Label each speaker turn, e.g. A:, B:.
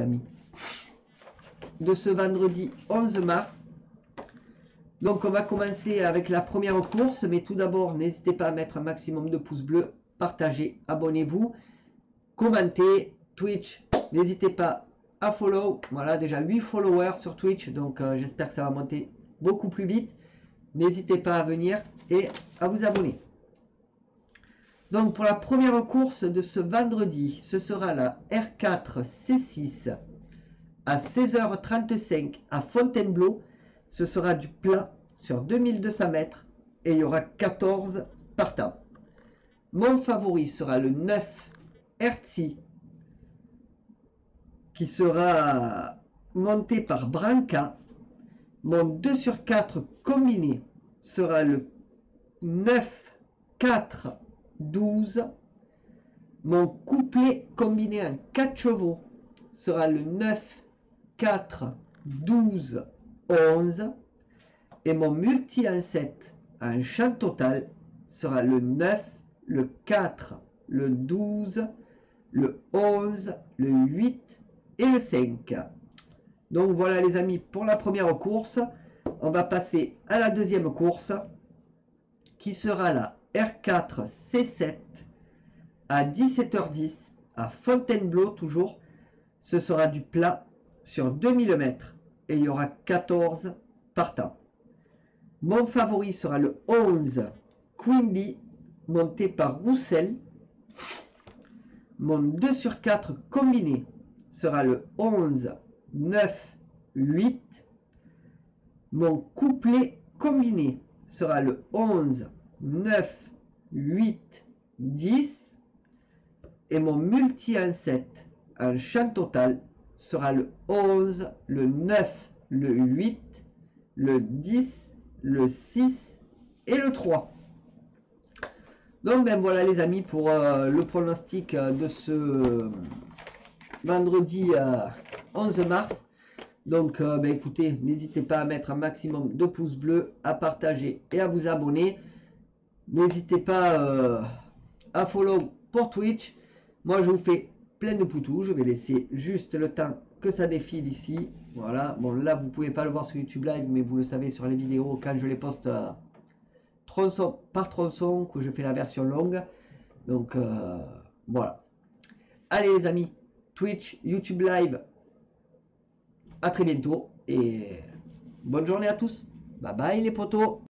A: amis, de ce vendredi 11 mars. Donc on va commencer avec la première course, mais tout d'abord n'hésitez pas à mettre un maximum de pouces bleus, partagez, abonnez-vous, commentez, Twitch, n'hésitez pas à follow, voilà déjà 8 followers sur Twitch, donc euh, j'espère que ça va monter beaucoup plus vite. N'hésitez pas à venir et à vous abonner. Donc pour la première course de ce vendredi, ce sera la R4 C6 à 16h35 à Fontainebleau. Ce sera du plat sur 2200 mètres et il y aura 14 partants. Mon favori sera le 9 Hertzi qui sera monté par Branca. Mon 2 sur 4 combiné sera le 9 4 12. Mon couplet combiné en 4 chevaux sera le 9, 4, 12, 11. Et mon multi en 7 en champ total sera le 9, le 4, le 12, le 11, le 8 et le 5. Donc voilà les amis pour la première course. On va passer à la deuxième course qui sera la R4 C7 à 17h10 à Fontainebleau toujours. Ce sera du plat sur 2000 mètres et il y aura 14 partants. Mon favori sera le 11 Queen monté par Roussel. Mon 2 sur 4 combiné sera le 11 9 8. Mon couplet combiné sera le 11 9 8, 10. Et mon multi en 7 en champ total sera le 11, le 9, le 8, le 10, le 6 et le 3. Donc ben voilà les amis pour euh, le pronostic euh, de ce vendredi 11 euh, mars. Donc ben écoutez, n'hésitez pas à mettre un maximum de pouces bleus, à partager et à vous abonner. N'hésitez pas euh, à follow pour Twitch. Moi, je vous fais plein de poutous. Je vais laisser juste le temps que ça défile ici. Voilà. Bon, là, vous pouvez pas le voir sur YouTube Live, mais vous le savez sur les vidéos quand je les poste euh, tronçon par tronçon, que je fais la version longue. Donc, euh, voilà. Allez, les amis. Twitch, YouTube Live. À très bientôt. Et bonne journée à tous. Bye bye, les potos.